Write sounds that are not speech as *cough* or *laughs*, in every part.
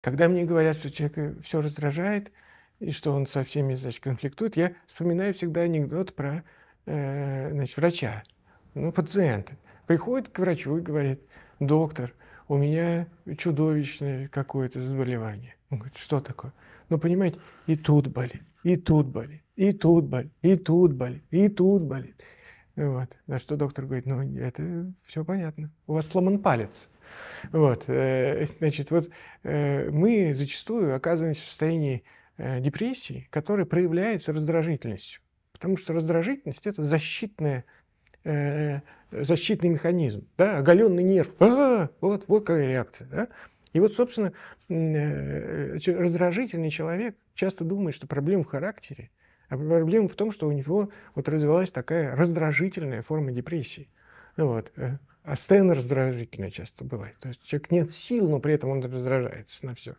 Когда мне говорят, что человек все раздражает, и что он со всеми, значит, конфликтует, я вспоминаю всегда анекдот про, э, значит, врача, ну, пациента. Приходит к врачу и говорит, доктор, у меня чудовищное какое-то заболевание. Он говорит, что такое? Ну, понимаете, и тут болит, и тут болит, и тут болит, и тут болит, и тут болит. Вот. На что доктор говорит, ну, это все понятно. У вас сломан палец. Вот. Э, значит, вот э, мы зачастую оказываемся в состоянии э, депрессии, которая проявляется раздражительностью. Потому что раздражительность – это защитная защитный механизм, да, оголенный нерв. А, вот, вот какая реакция. Да? И вот, собственно, раздражительный человек часто думает, что проблема в характере, а проблема в том, что у него вот развилась такая раздражительная форма депрессии. Вот. А постоянно раздражительная часто бывает. То есть человек нет сил, но при этом он раздражается на все.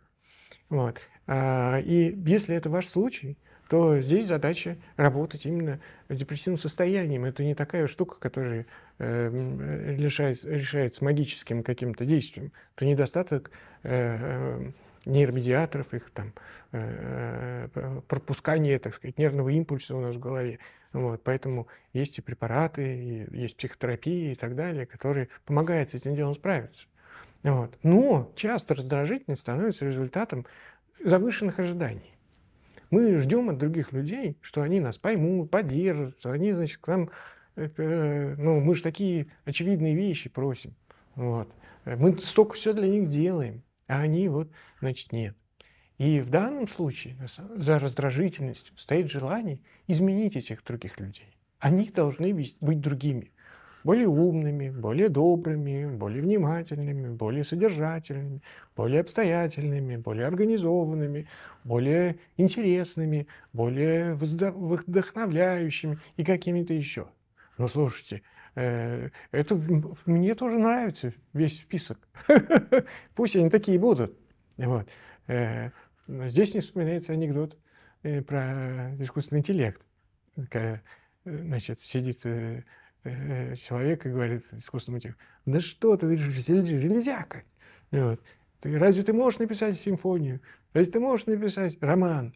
Вот. А, и если это ваш случай, то здесь задача работать именно с депрессивным состоянием. Это не такая штука, которая э, решается, решается магическим каким-то действием. Это недостаток э, э нейромедиаторов, их там э, э пропускание, так сказать, нервного импульса у нас в голове. Вот, поэтому есть и препараты, и есть психотерапия и так далее, которые помогают с этим делом справиться. Вот. Но часто раздражительность становится результатом завышенных ожиданий. Мы ждем от других людей, что они нас поймут, поддержат, что они, значит, к нам... Э, ну, мы же такие очевидные вещи просим. Вот. Мы столько все для них делаем, а они вот, значит, нет. И в данном случае за раздражительностью стоит желание изменить этих других людей. Они должны быть другими, более умными, более добрыми, более внимательными, более содержательными, более обстоятельными, более организованными, более интересными, более вдохновляющими и какими-то еще. Но слушайте, это мне тоже нравится весь список. *laughs* Пусть они такие будут. Вот. Э, Здесь не вспоминается анекдот э, про искусственный интеллект. Э, значит, сидит э, человек и говорит искусственному интеллекту, да что ты, ты же железяка. Вот. Ты, разве ты можешь написать симфонию? Разве ты можешь написать роман?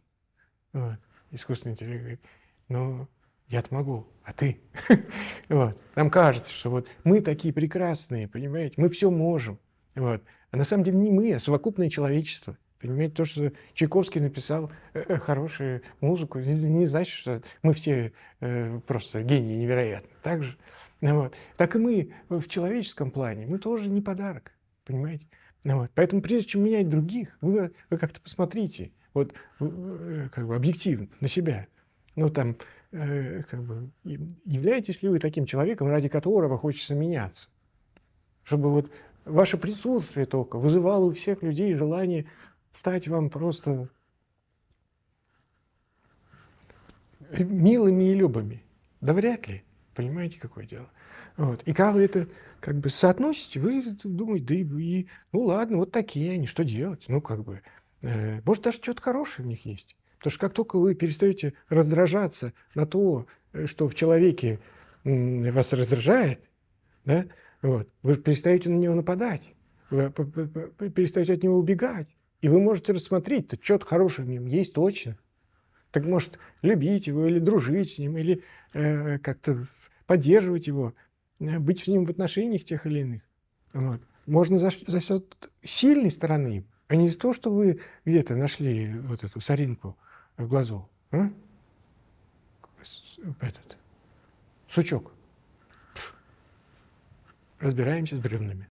Вот. Искусственный интеллект говорит, ну, я-то могу, а ты? *laughs* вот. Нам кажется, что вот мы такие прекрасные, понимаете, мы все можем. Вот. А на самом деле не мы, а совокупное человечество. Понимаете, то, что Чайковский написал э, э, хорошую музыку, не значит, что мы все э, просто гении невероятно. Так же, вот. Так и мы в человеческом плане, мы тоже не подарок, понимаете? Вот. Поэтому прежде чем менять других, вы, вы как-то посмотрите, вот как бы объективно на себя. Ну, там, э, как бы, являетесь ли вы таким человеком, ради которого хочется меняться? Чтобы вот ваше присутствие только вызывало у всех людей желание стать вам просто милыми и любыми. Да вряд ли. Понимаете, какое дело? Вот. И когда вы это как бы соотносите, вы думаете, да и, и ну ладно, вот такие они, что делать? Ну, как бы, э, может, даже что-то хорошее в них есть. Потому что как только вы перестаете раздражаться на то, э, что в человеке э, вас раздражает, да, вот, вы перестаете на него нападать, вы перестаете от него убегать. И вы можете рассмотреть, то что-то хорошее в нем есть точно. Так может, любить его или дружить с ним, или э, как-то поддерживать его, э, быть с ним в отношениях тех или иных. Вот. Можно за, за счет сильной стороны, а не за то, что вы где-то нашли вот эту соринку в глазу. Этот, сучок. Разбираемся с бревнами.